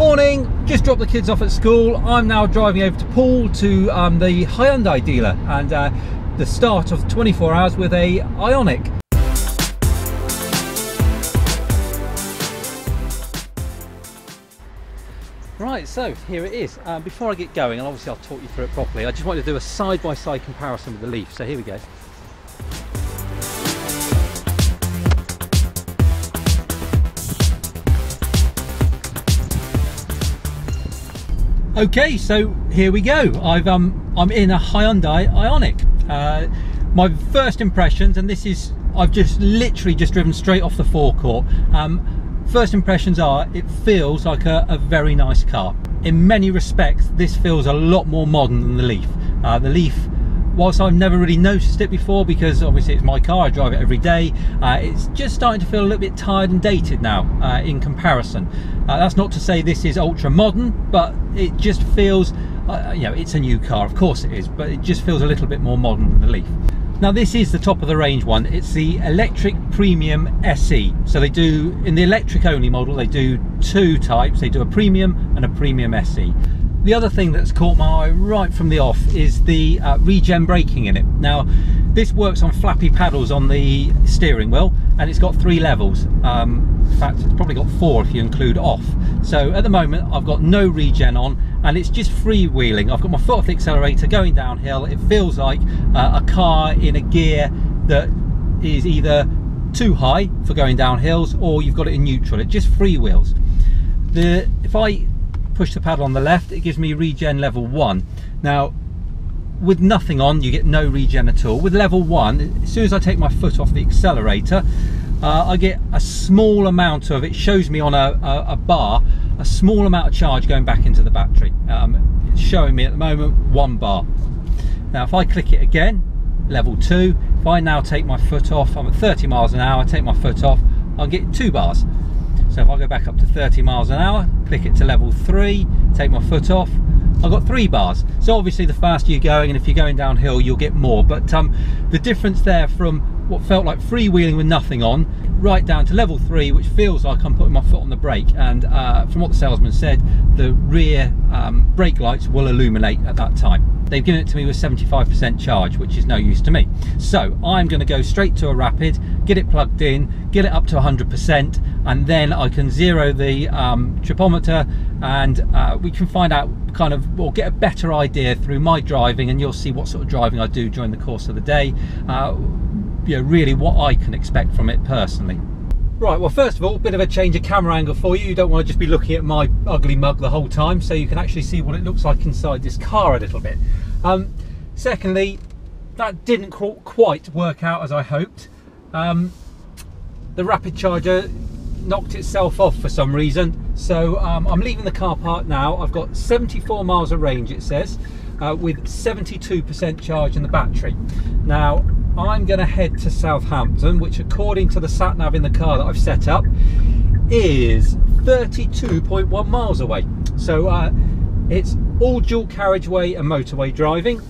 Morning, just dropped the kids off at school. I'm now driving over to Paul to um, the Hyundai dealer and uh, the start of 24 hours with a Ioniq. Right, so here it is. Um, before I get going, and obviously I'll talk you through it properly, I just wanted to do a side-by-side -side comparison with the Leaf. So here we go. Okay, so here we go. I've um, I'm in a Hyundai Ioniq. Uh, my first impressions, and this is I've just literally just driven straight off the forecourt. Um, first impressions are it feels like a, a, very nice car. In many respects, this feels a lot more modern than the Leaf. Uh, the Leaf whilst I've never really noticed it before because obviously it's my car, I drive it every day, uh, it's just starting to feel a little bit tired and dated now uh, in comparison. Uh, that's not to say this is ultra modern, but it just feels, uh, you know, it's a new car, of course it is, but it just feels a little bit more modern than the Leaf. Now this is the top of the range one. It's the Electric Premium SE. So they do, in the electric only model, they do two types. They do a Premium and a Premium SE. The other thing that's caught my eye right from the off is the uh, regen braking in it. Now, this works on flappy paddles on the steering wheel and it's got three levels. Um, in fact, it's probably got four if you include off. So at the moment, I've got no regen on and it's just freewheeling. I've got my foot off the accelerator going downhill. It feels like uh, a car in a gear that is either too high for going down hills or you've got it in neutral. It just freewheels. The, if I push the paddle on the left, it gives me regen level one. Now, with nothing on, you get no regen at all. With level one, as soon as I take my foot off the accelerator, uh, I get a small amount of, it shows me on a, a, a, bar, a small amount of charge going back into the battery. Um, it's showing me at the moment one bar. Now, if I click it again, level two, if I now take my foot off, I'm at 30 miles an hour, I take my foot off, I'll get two bars. So if I go back up to 30 miles an hour, click it to level three, take my foot off, I've got three bars. So obviously the faster you're going and if you're going downhill, you'll get more. But um, the difference there from what felt like freewheeling with nothing on, right down to level three, which feels like I'm putting my foot on the brake. And uh, from what the salesman said, the rear um, brake lights will illuminate at that time. They've given it to me with 75% charge, which is no use to me. So I'm going to go straight to a Rapid, get it plugged in, get it up to 100%, and then I can zero the um, tripometer and uh, we can find out kind of, or get a better idea through my driving and you'll see what sort of driving I do during the course of the day. Uh, you know, really what I can expect from it personally. Right, well first of all, bit of a change of camera angle for you. You don't want to just be looking at my ugly mug the whole time, so you can actually see what it looks like inside this car a little bit. Um, secondly, that didn't quite work out as I hoped. Um, the rapid charger knocked itself off for some reason, so um, I'm leaving the car park now. I've got 74 miles of range, it says, uh, with 72% charge in the battery. Now, I'm going to head to Southampton, which according to the sat nav in the car that I've set up, is 32.1 miles away. So uh, it's all dual carriageway and motorway driving.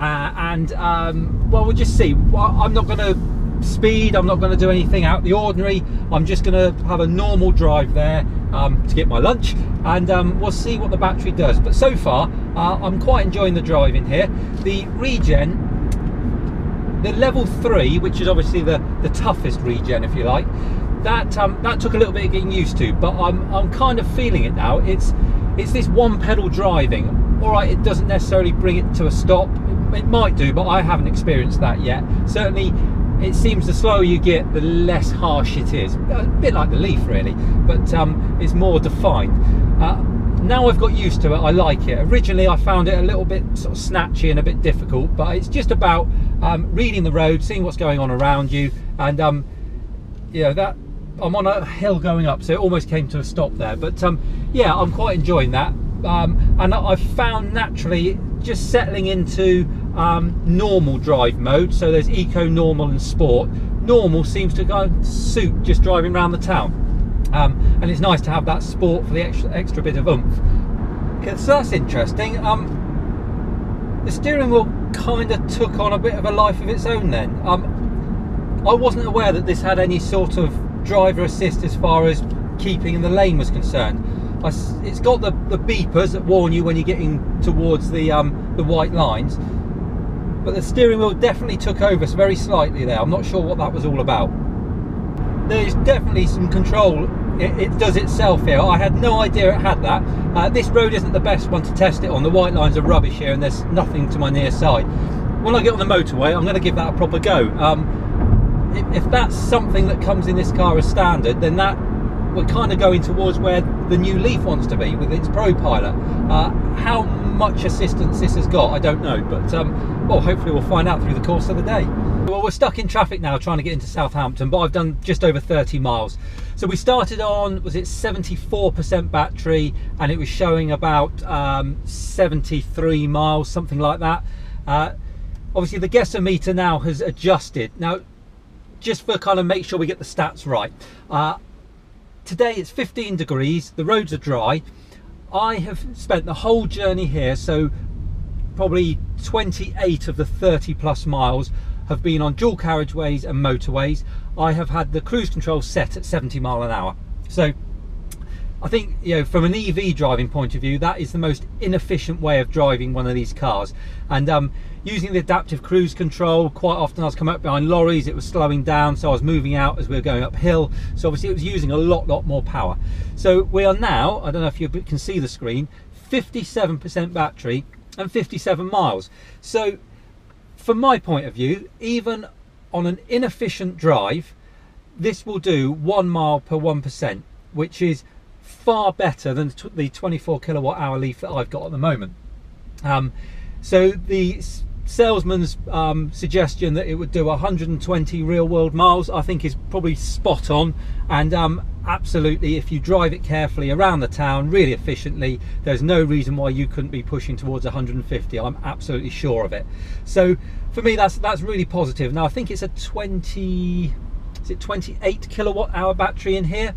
Uh, and um, well, we'll just see. I'm not going to speed, I'm not going to do anything out the ordinary. I'm just going to have a normal drive there um, to get my lunch and um, we'll see what the battery does. But so far, uh, I'm quite enjoying the driving here. The regen the level three, which is obviously the, the toughest regen, if you like, that um, that took a little bit of getting used to, but I'm, I'm kind of feeling it now. It's, it's this one pedal driving. All right, it doesn't necessarily bring it to a stop. It, might do, but I haven't experienced that yet. Certainly, it seems the slower you get, the less harsh it is. A bit like the Leaf, really, but um, it's more defined. Uh, now I've got used to it, I like it. Originally I found it a little bit sort of snatchy and a bit difficult, but it's just about um, reading the road, seeing what's going on around you, and um, you know that I'm on a hill going up, so it almost came to a stop there. But um, yeah, I'm quite enjoying that, um, and I've found naturally just settling into um, normal drive mode. So there's eco, normal, and sport. Normal seems to go suit just driving around the town. Um, and it's nice to have that sport for the extra, extra bit of oomph. Okay, so that's interesting. Um, the steering wheel kind of took on a bit of a life of its own then. Um, I wasn't aware that this had any sort of driver assist as far as keeping in the lane was concerned. I it's got the, the beepers that warn you when you're getting towards the um, the white lines. But the steering wheel definitely took over very slightly there. I'm not sure what that was all about. There's definitely some control it, it, does itself here. I had no idea it had that. Uh, this road isn't the best one to test it on. The white lines are rubbish here and there's nothing to my near side. When I get on the motorway, I'm going to give that a proper go. Um, if, if that's something that comes in this car as standard, then that we're kind of going towards where the new Leaf wants to be with its Pro Pilot. Uh, how much assistance this has got, I don't know, but um, well, hopefully we'll find out through the course of the day. Well, we're stuck in traffic now trying to get into Southampton, but I've done just over 30 miles. So we started on, was it 74% battery, and it was showing about um, 73 miles, something like that. Uh, obviously the Guessometer now has adjusted. Now, just for kind of make sure we get the stats right. Uh, today it's 15 degrees, the roads are dry. I have spent the whole journey here, so probably 28 of the 30 plus miles have been on dual carriageways and motorways. I have had the cruise control set at 70 mile an hour. So I think, you know, from an EV driving point of view, that is the most inefficient way of driving one of these cars. And um, using the adaptive cruise control, quite often I was coming up behind lorries, it was slowing down, so I was moving out as we were going uphill. So obviously it was using a lot, lot more power. So we are now, I don't know if you can see the screen, 57% battery and 57 miles. So from my point of view, even on an inefficient drive, this will do one mile per 1%, which is far better than the 24 kilowatt hour leaf that I've got at the moment. Um, so the salesman's um, suggestion that it would do 120 real world miles I think is probably spot on. And um, absolutely if you drive it carefully around the town really efficiently there's no reason why you couldn't be pushing towards 150 I'm absolutely sure of it. So for me that's that's really positive. Now I think it's a 20 is it 28 kilowatt hour battery in here?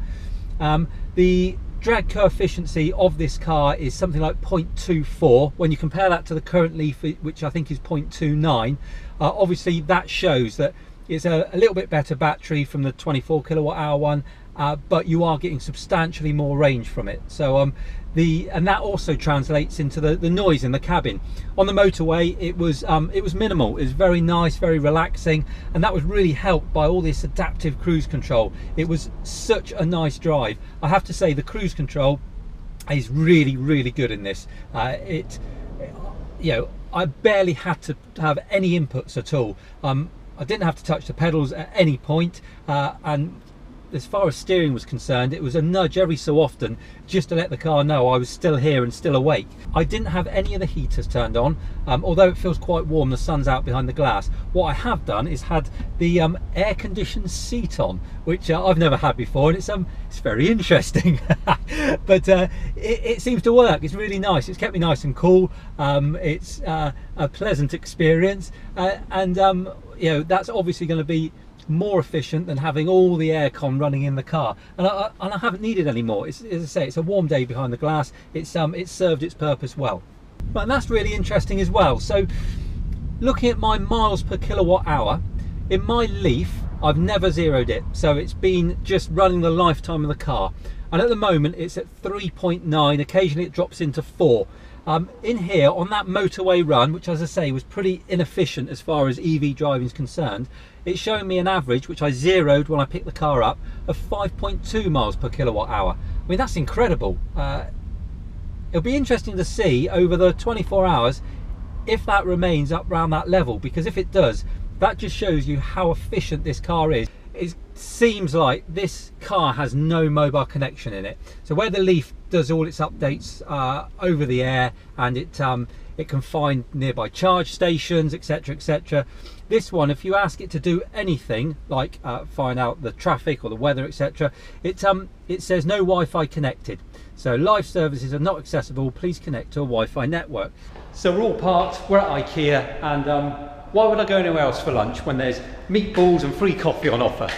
Um, the drag coefficient of this car is something like 0.24 when you compare that to the current Leaf which I think is 0.29 uh, obviously that shows that it's a, a, little bit better battery from the 24 kilowatt hour one uh, but you are getting substantially more range from it. So um, the and that also translates into the, the noise in the cabin. On the motorway it was um, it was minimal. It was very nice very relaxing and that was really helped by all this adaptive cruise control. It was such a nice drive. I have to say the cruise control is really really good in this. Uh, it you know I barely had to have any inputs at all. Um, I didn't have to touch the pedals at any point, uh, and as far as steering was concerned, it was a nudge every so often just to let the car know I was still here and still awake. I didn't have any of the heaters turned on, um, although it feels quite warm, the sun's out behind the glass. What I have done is had the um, air conditioned seat on, which uh, I've never had before, and it's um it's very interesting. but uh, it, it, seems to work. It's really nice. It's kept me nice and cool. Um, it's uh, a pleasant experience, uh, and um, you know that's obviously going to be more efficient than having all the aircon running in the car. And I, and I haven't needed any more. As I say it's a warm day behind the glass. It's um it's served its purpose well. But that's really interesting as well. So looking at my miles per kilowatt hour in my Leaf I've never zeroed it. So it's been just running the lifetime of the car. And at the moment it's at 3.9 occasionally it drops into 4 um, in here on that motorway run which as I say was pretty inefficient as far as EV driving is concerned it's showing me an average which I zeroed when I picked the car up of 5.2 miles per kilowatt hour. I mean that's incredible. Uh, it'll be interesting to see over the 24 hours if that remains up around that level because if it does that just shows you how efficient this car is. It seems like this car has no mobile connection in it. So where the Leaf does all its updates uh, over the air and it um, it can find nearby charge stations etc etc this one if you ask it to do anything like uh, find out the traffic or the weather etc it um it says no Wi-Fi connected. So live services are not accessible. Please connect to a Wi-Fi network. So we're all parked. We're at IKEA. And um, why would I go anywhere else for lunch when there's meatballs and free coffee on offer?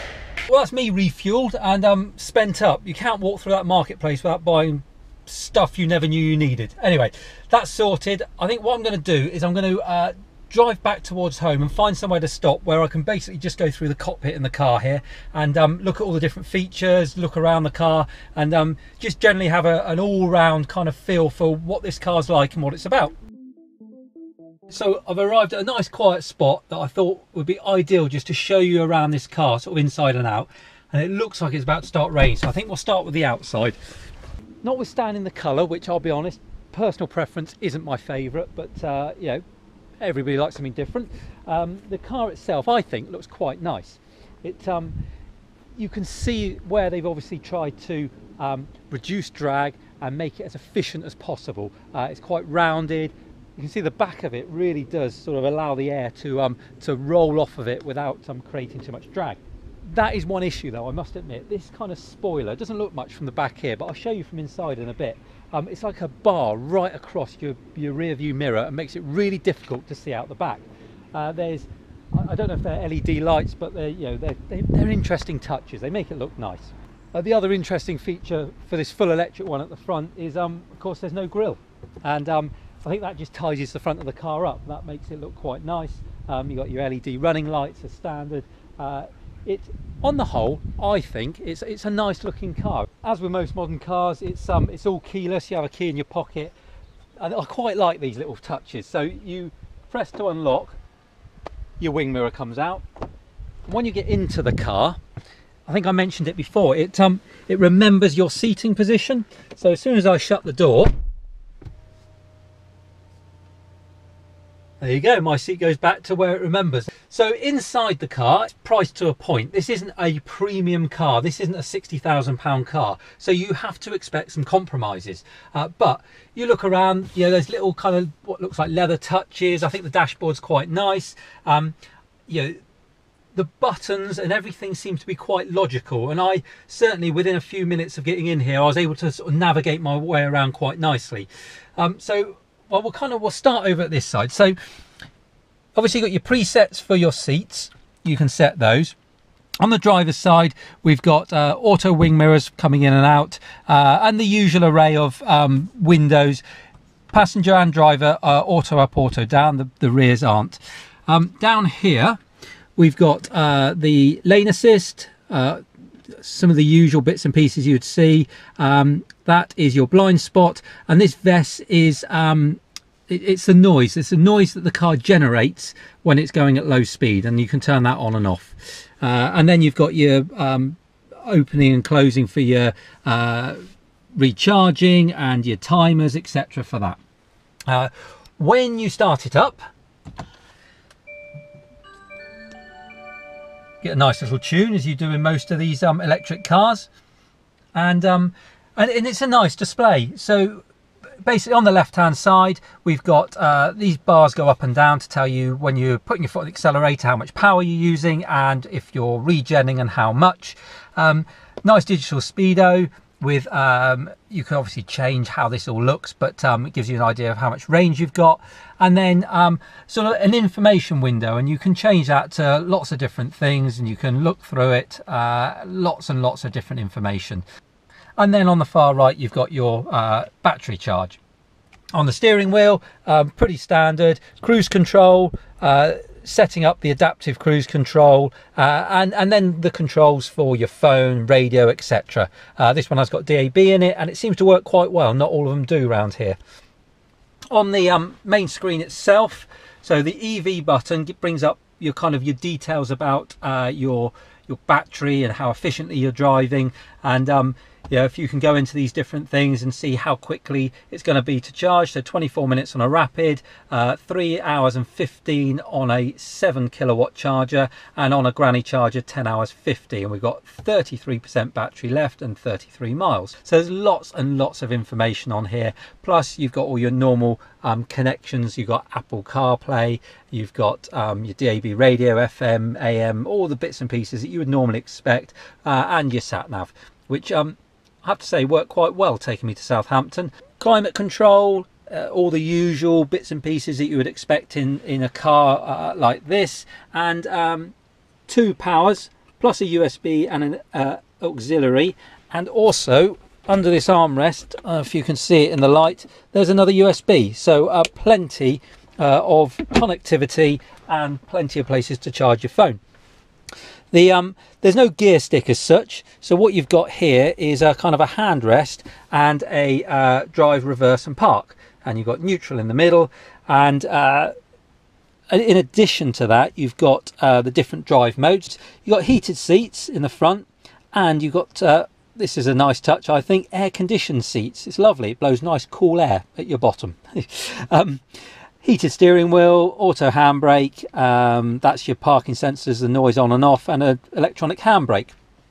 Well that's me refueled and um spent up. You can't walk through that marketplace without buying stuff you never knew you needed. Anyway, that's sorted. I think what I'm going to do is I'm going to uh, drive back towards home and find somewhere to stop where I can basically just go through the cockpit in the car here and um, look at all the different features, look around the car, and um, just generally have a, an all-round kind of feel for what this car's like and what it's about. So I've arrived at a nice quiet spot that I thought would be ideal just to show you around this car, sort of inside and out. And it looks like it's about to start raining, so I think we'll start with the outside. Notwithstanding the colour, which I'll be honest, personal preference isn't my favourite, but uh, you know, everybody likes something different. Um, the car itself, I think, looks quite nice. It, um, you can see where they've obviously tried to um, reduce drag and make it as efficient as possible. Uh, it's quite rounded, you can see the back of it really does sort of allow the air to um, to roll off of it without um, creating too much drag. That is one issue though, I must admit. This kind of spoiler doesn't look much from the back here, but I'll show you from inside in a bit. Um, it's like a bar right across your, your rear view mirror and makes it really difficult to see out the back. Uh, there's, I don't know if they're LED lights, but they're, you know, they're, they're interesting touches. They make it look nice. Uh, the other interesting feature for this full electric one at the front is, um, of course, there's no grille. And um, I think that just tidies the front of the car up. That makes it look quite nice. Um, you've got your LED running lights as standard. Uh, it, on the whole, I think it's it's a nice looking car. As with most modern cars, it's um it's all keyless. You have a key in your pocket, and I quite like these little touches. So you press to unlock, your wing mirror comes out. When you get into the car, I think I mentioned it before. It um it remembers your seating position. So as soon as I shut the door, There you go, my seat goes back to where it remembers. So inside the car, it's priced to a point. This isn't a premium car. This isn't a £60,000 car. So you have to expect some compromises. Uh, but you look around, you know, there's little kind of what looks like leather touches. I think the dashboard's quite nice. Um, you know, the buttons and everything seems to be quite logical and I certainly within a few minutes of getting in here I was able to sort of navigate my way around quite nicely um, so well, we'll kind of we'll start over at this side. So obviously you've got your presets for your seats. You can set those. On the driver's side, we've got uh, auto wing mirrors coming in and out, uh, and the usual array of um, windows. Passenger and driver are auto up, auto down. The, the rears aren't. Um, down here, we've got uh, the lane assist, uh, some of the usual bits and pieces you would see. Um, that is your blind spot, and this VESS is um, it, it's a noise. It's a noise that the car generates when it's going at low speed, and you can turn that on and off. Uh, and then you've got your um, opening and closing for your uh, recharging and your timers, etc. For that. Uh, when you start it up, get a nice little tune as you do in most of these um, electric cars. And, um, and and it's a nice display. So basically on the left hand side we've got uh, these bars go up and down to tell you when you're putting your foot on the accelerator how much power you're using and if you're regenning and how much. Um, nice digital speedo with um, you can obviously change how this all looks but um, it gives you an idea of how much range you've got. And then um, sort of an information window and you can change that to lots of different things and you can look through it uh, lots and lots of different information. And then on the far right you've got your uh, battery charge. On the steering wheel um, pretty standard. Cruise control uh, setting up the adaptive cruise control uh, and and then the controls for your phone radio etc uh, this one has got DAB in it and it seems to work quite well. Not all of them do around here. On the um, main screen itself so the EV button brings up your kind of your details about uh, your your battery and how efficiently you're driving. And um, you know, if you can go into these different things and see how quickly it's going to be to charge. So 24 minutes on a rapid, uh, 3 hours and 15 on a 7 kilowatt charger, and on a granny charger, 10 hours 50. And we've got 33% battery left and 33 miles. So there's lots and lots of information on here. Plus, you've got all your normal um, connections. You've got Apple CarPlay, you've got um, your DAB radio, FM, AM, all the bits and pieces that you would normally expect, uh, and your sat nav, which um, I have to say worked quite well taking me to Southampton. Climate control, uh, all the usual bits and pieces that you would expect in, in a car uh, like this, and um, two powers, plus a USB and an uh, auxiliary, and also under this armrest, uh, if you can see it in the light, there's another USB. So uh, plenty uh, of connectivity and plenty of places to charge your phone. The um, there's no gear stick as such, so what you've got here is a kind of a handrest and a uh, drive, reverse, and park, and you've got neutral in the middle, and uh, in addition to that, you've got uh, the different drive modes. You've got heated seats in the front, and you've got uh, this is a nice touch, I think, air conditioned seats. It's lovely. It blows nice cool air at your bottom. um, heated steering wheel, auto handbrake, um, that's your parking sensors, the noise on and off, and an electronic handbrake.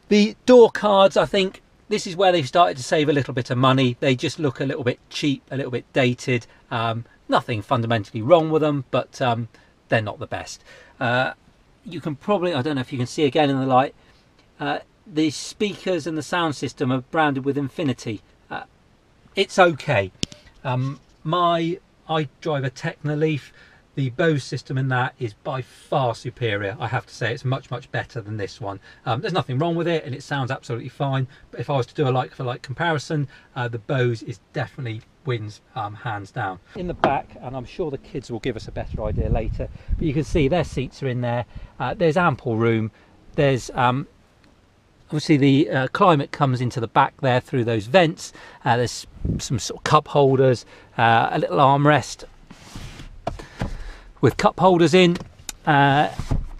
The door cards, I think, this is where they've started to save a little bit of money. They just look a little bit cheap, a little bit dated. Um, nothing fundamentally wrong with them, but um, they're not the best. Uh, you can probably, I don't know if you can see again in the light, uh, the speakers and the sound system are branded with Infinity. Uh, it's okay. Um, my I drive a Tekna Leaf. The Bose system in that is by far superior. I have to say it's much, much better than this one. Um, there's nothing wrong with it and it sounds absolutely fine. But if I was to do a like for like comparison, uh, the Bose is definitely wins um, hands down. In the back, and I'm sure the kids will give us a better idea later, but you can see their seats are in there. Uh, there's ample room. There's um, obviously the uh, climate comes into the back there through those vents. Uh, there's some sort of cup holders uh, a little armrest with cup holders in. Uh,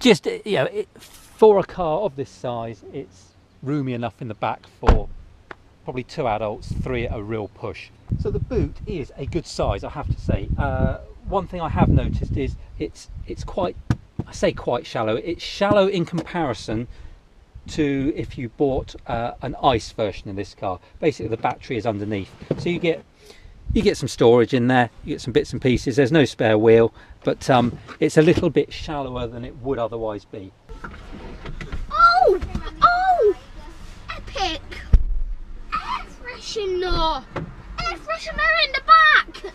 just you know it, for a car of this size it's roomy enough in the back for probably two adults three at a real push. So the boot is a good size i have to say. Uh, one thing i have noticed is it's it's quite i say quite shallow. It's shallow in comparison to if you bought uh, an ice version of this car. Basically the battery is underneath. So you get you get some storage in there you get some bits and pieces. There's no spare wheel but um, it's a little bit shallower than it would otherwise be. Oh! Oh! Epic! Air freshener! Air freshener in the back!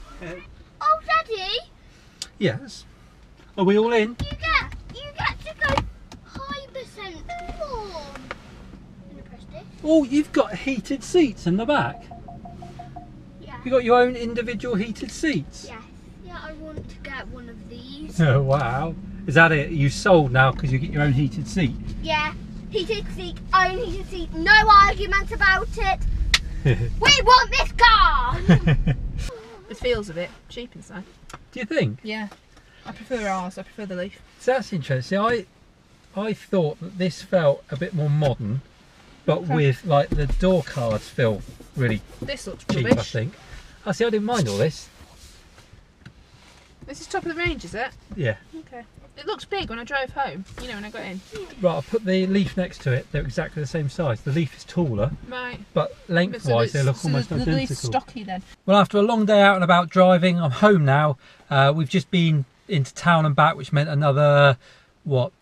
Oh daddy! yes. Are we all in Oh, you've got heated seats in the back. Yeah. You got your own individual heated seats. Yes. Yeah, I want to get one of these. Oh wow! Is that it? You sold now because you get your own heated seat? Yeah. Heated seat, own heated seat. No argument about it. we want this car. it feels a bit cheap inside. Do you think? Yeah. I prefer ours. I prefer the Leaf. So that's interesting. I I thought that this felt a bit more modern, but okay. with like the door cards feel really this looks cheap. Rubbish. I think. I see. I didn't mind all this. This is top of the range, is it? Yeah. Okay. It looks big when I drove home. You know, when I got in. Right. I put the leaf next to it. They're exactly the same size. The leaf is taller. Right. But lengthwise, so they look so almost the, identical. The leaf's stocky then. Well, after a long day out and about driving, I'm home now. Uh, we've just been into town and back, which meant another what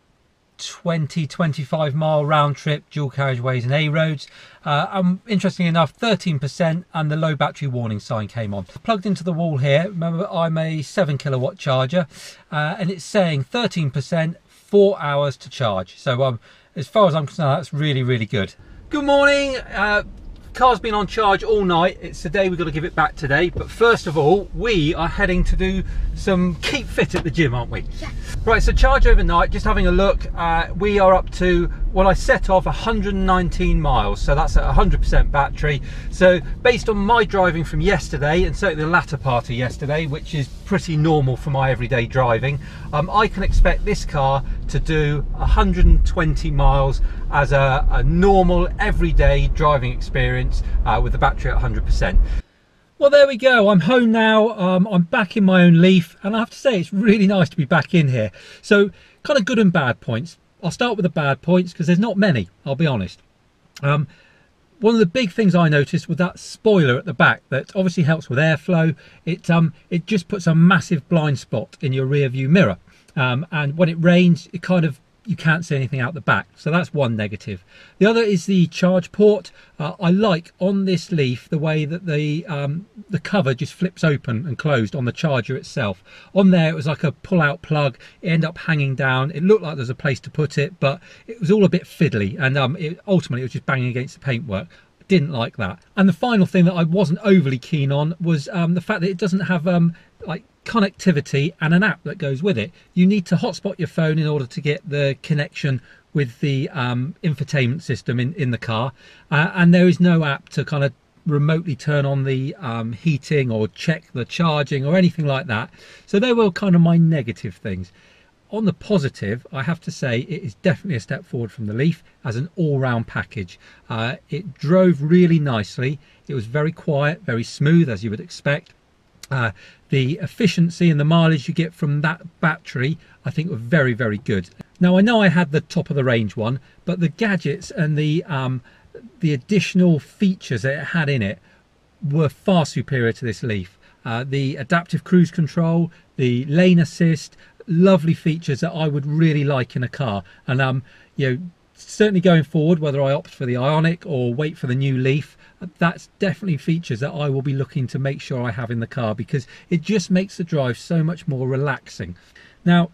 20 25 mile round trip dual carriageways and a roads. Uh, interestingly enough 13% and the low battery warning sign came on. Plugged into the wall here remember i'm a 7 kilowatt charger uh, and it's saying 13% four hours to charge. So um, as far as i'm concerned that's really really good. Good morning uh, car's been on charge all night. It's today we've got to give it back today. But first of all we are heading to do some keep fit at the gym aren't we? Yeah. right so charge overnight just having a look. Uh, we are up to well I set off 119 miles so that's at 100% battery. So based on my driving from yesterday and certainly the latter part of yesterday which is pretty normal for my everyday driving um, I can expect this car to do 120 miles as a, a normal everyday driving experience uh, with the battery at 100%. Well, there we go. I'm home now. Um, I'm back in my own Leaf, and I have to say it's really nice to be back in here. So, kind of good and bad points. I'll start with the bad points because there's not many, I'll be honest. Um, one of the big things I noticed was that spoiler at the back that obviously helps with airflow. It um it just puts a massive blind spot in your rear view mirror. Um, and when it rains, it kind of you can't see anything out the back. So that's one negative. The other is the charge port. Uh, I like on this Leaf the way that the um, the cover just flips open and closed on the charger itself. On there it was like a pull out plug. It ended up hanging down. It looked like there was a place to put it, but it was all a bit fiddly and um, it, ultimately it was just banging against the paintwork didn't like that. And the final thing that I wasn't overly keen on was um, the fact that it doesn't have um, like connectivity and an app that goes with it. You need to hotspot your phone in order to get the connection with the um, infotainment system in, in the car, uh, and there is no app to kind of remotely turn on the um, heating or check the charging or anything like that. So they were kind of my negative things. On the positive, I have to say it is definitely a step forward from the Leaf as an all-round package. Uh, it drove really nicely. It was very quiet, very smooth as you would expect. Uh, the efficiency and the mileage you get from that battery I think were very very good. Now I know I had the top of the range one but the gadgets and the um, the additional features that it had in it were far superior to this Leaf. Uh, the adaptive cruise control, the lane assist, lovely features that I would really like in a car. And um, you know, certainly going forward, whether I opt for the Ioniq or wait for the new Leaf, that's definitely features that I will be looking to make sure I have in the car because it just makes the drive so much more relaxing. Now,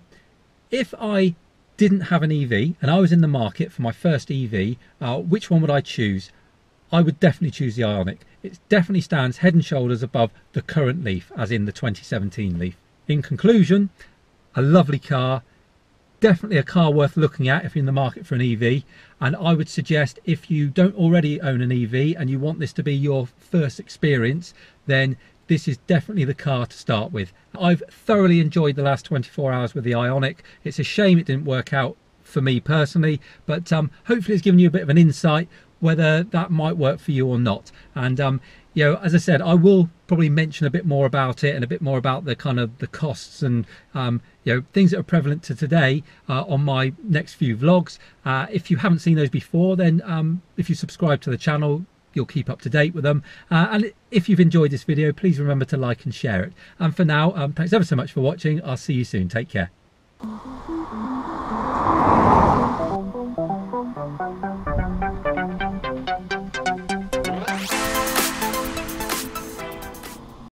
if I didn't have an EV and I was in the market for my first EV, uh, which one would I choose? I would definitely choose the Ioniq. It definitely stands head and shoulders above the current Leaf, as in the 2017 Leaf. In conclusion, a lovely car, definitely a car worth looking at if you're in the market for an EV. And I would suggest if you don't already own an EV and you want this to be your first experience, then this is definitely the car to start with. I've thoroughly enjoyed the last 24 hours with the Ioniq. It's a shame it didn't work out for me personally, but um, hopefully it's given you a bit of an insight whether that might work for you or not. And um, you know, as I said, I will probably mention a bit more about it and a bit more about the kind of the costs and um, you know things that are prevalent to today uh, on my next few vlogs. Uh, if you haven't seen those before, then um, if you subscribe to the channel, you'll keep up to date with them. Uh, and if you've enjoyed this video, please remember to like and share it. And for now, um, thanks ever so much for watching. I'll see you soon. Take care.